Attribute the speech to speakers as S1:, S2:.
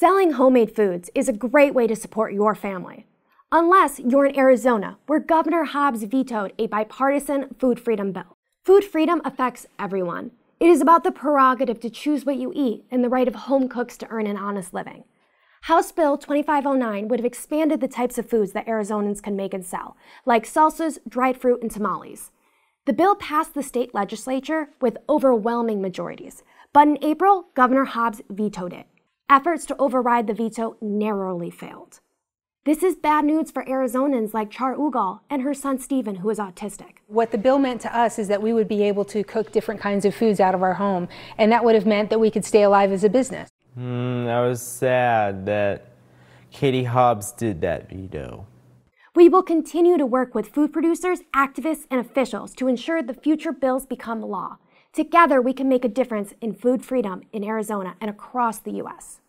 S1: Selling homemade foods is a great way to support your family. Unless you're in Arizona, where Governor Hobbs vetoed a bipartisan food freedom bill. Food freedom affects everyone. It is about the prerogative to choose what you eat and the right of home cooks to earn an honest living. House Bill 2509 would have expanded the types of foods that Arizonans can make and sell, like salsas, dried fruit, and tamales. The bill passed the state legislature with overwhelming majorities, but in April, Governor Hobbs vetoed it. Efforts to override the veto narrowly failed. This is bad news for Arizonans like Char Ugal and her son Stephen, who is autistic.
S2: What the bill meant to us is that we would be able to cook different kinds of foods out of our home, and that would have meant that we could stay alive as a business.
S3: Mm, I was sad that Katie Hobbs did that veto.
S1: We will continue to work with food producers, activists, and officials to ensure the future bills become law. Together, we can make a difference in food freedom in Arizona and across the U.S.